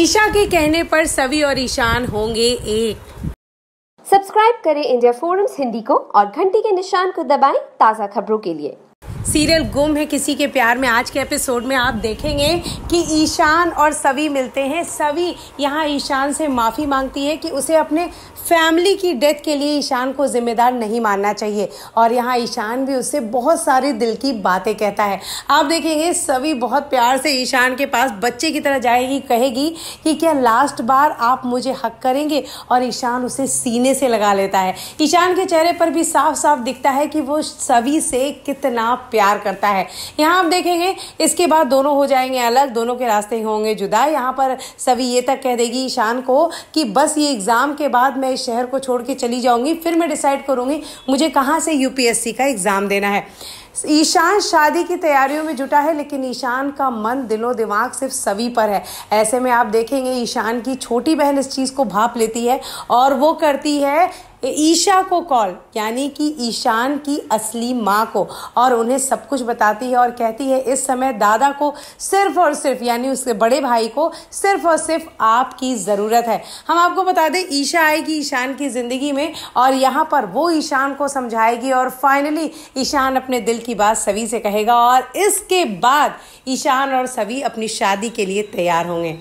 ईशा के कहने पर सभी और ईशान होंगे एक। सब्सक्राइब करें इंडिया फोरम्स हिंदी को और घंटी के निशान को दबाएँ ताज़ा खबरों के लिए। सीरियल गुम है किसी के प्यार में। आज के एपिसोड में आप देखेंगे कि ईशान और सभी मिलते हैं। सभी यहाँ ईशान से माफ़ी मांगती है कि उसे अपने फैमिली की डेथ के लिए ईशान को जिम्मेदार नहीं मानना चाहिए। और यहाँ ईशान भी उससे बहुत सारी दिल की बातें कहता है। आप देखेंगे सभी बहुत प्यार से ईशान के पास बच्चे की तरह जाएगी, कहेगी कि क्या लास्ट बार आप मुझे हक करेंगे? और ईशान उसे सीने से लगा लेता है। ईशान के चेहरे पर भी साफ़ साफ़ दिखता है कि वो सभी से कितना प्यार करता है। यहाँ आप देखेंगे, इसके बाद दोनों हो जाएँगे अलग, दोनों के रास्ते होंगे जुदा। यहाँ पर सभी ये तक कह देगी ईशान को कि बस ये एग्ज़ाम के बाद मैं इस शहर को छोड़ के चली जाऊँगी, फिर मैं डिसाइड करूँगी मुझे कहाँ से यूपीएससी का एग्ज़ाम देना है। ईशान शादी की तैयारियों में जुटा है, लेकिन ईशान का मन दिलो दिमाग सिर्फ़ सभी पर है। ऐसे में आप देखेंगे, ईशान की छोटी बहन इस चीज़ को भाप लेती है और वो करती है ईशा को कॉल, यानी कि ईशान की असली माँ को, और उन्हें सब कुछ बताती है और कहती है, इस समय दादा को सिर्फ़ और सिर्फ़, यानी उसके बड़े भाई को सिर्फ़ और सिर्फ़ आपकी ज़रूरत है। हम आपको बता दें, ईशा आएगी ईशान की ज़िंदगी में और यहाँ पर वो ईशान को समझाएगी और फाइनली ईशान अपने दिल की बात सभी से कहेगा और इसके बाद ईशान और सभी अपनी शादी के लिए तैयार होंगे।